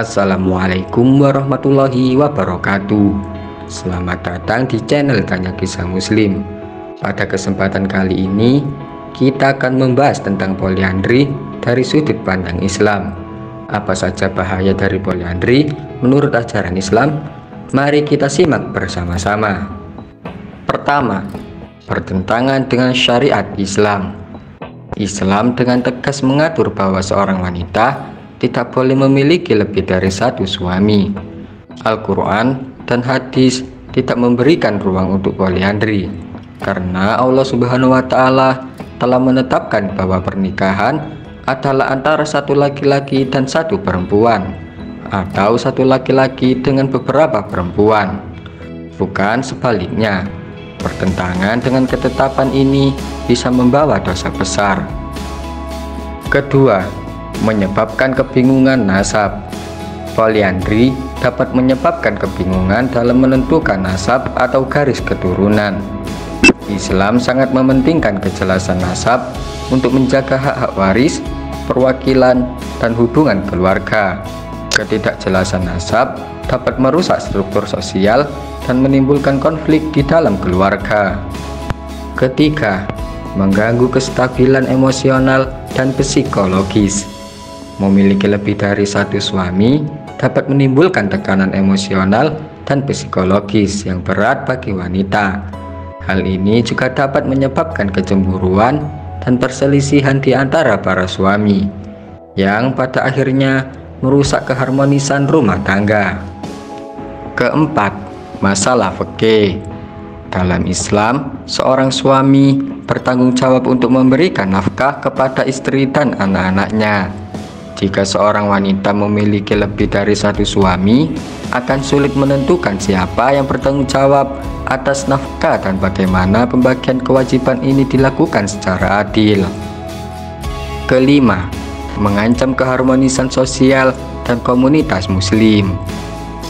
Assalamualaikum warahmatullahi wabarakatuh. Selamat datang di channel Tanya Kisah Muslim. Pada kesempatan kali ini Kita akan membahas tentang poliandri dari sudut pandang Islam. Apa saja bahaya dari poliandri menurut ajaran Islam? Mari kita simak bersama-sama. Pertama, bertentangan dengan syariat Islam. Islam dengan tegas mengatur bahwa seorang wanita tidak boleh memiliki lebih dari satu suami. Al-Quran dan hadis tidak memberikan ruang untuk poliandri karena Allah Subhanahu wa Ta'ala telah menetapkan bahwa pernikahan adalah antara satu laki-laki dan satu perempuan, atau satu laki-laki dengan beberapa perempuan, bukan sebaliknya. Pertentangan dengan ketetapan ini bisa membawa dosa besar. Kedua, menyebabkan kebingungan nasab. Poliandri dapat menyebabkan kebingungan dalam menentukan nasab atau garis keturunan. Islam sangat mementingkan kejelasan nasab untuk menjaga hak-hak waris, perwakilan, dan hubungan keluarga. Ketidakjelasan nasab dapat merusak struktur sosial dan menimbulkan konflik di dalam keluarga. Ketiga, mengganggu kestabilan emosional dan psikologis. Memiliki lebih dari satu suami dapat menimbulkan tekanan emosional dan psikologis yang berat bagi wanita. Hal ini juga dapat menyebabkan kecemburuan dan perselisihan di antara para suami, yang pada akhirnya merusak keharmonisan rumah tangga. Keempat, masalah fikih. Dalam Islam, seorang suami bertanggung jawab untuk memberikan nafkah kepada istri dan anak-anaknya. Jika seorang wanita memiliki lebih dari satu suami, akan sulit menentukan siapa yang bertanggung jawab atas nafkah dan bagaimana pembagian kewajiban ini dilakukan secara adil. Kelima, mengancam keharmonisan sosial dan komunitas muslim.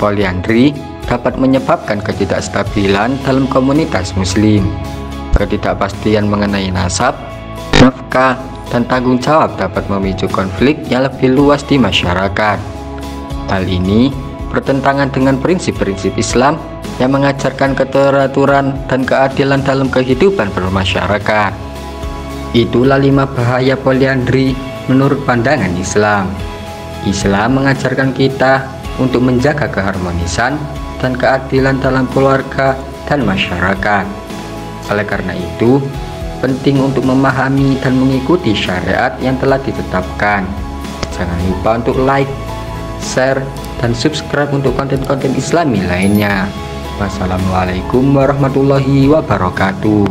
Poliandri dapat menyebabkan ketidakstabilan dalam komunitas muslim. Ketidakpastian mengenai nasab, nafkah, dan tanggung jawab dapat memicu konflik yang lebih luas di masyarakat. Hal ini bertentangan dengan prinsip-prinsip Islam yang mengajarkan keteraturan dan keadilan dalam kehidupan bermasyarakat. Itulah lima bahaya poliandri menurut pandangan Islam. Islam mengajarkan kita untuk menjaga keharmonisan dan keadilan dalam keluarga dan masyarakat. Oleh karena itu, penting untuk memahami dan mengikuti syariat yang telah ditetapkan. Jangan lupa untuk like, share, dan subscribe untuk konten-konten islami lainnya. Wassalamualaikum warahmatullahi wabarakatuh.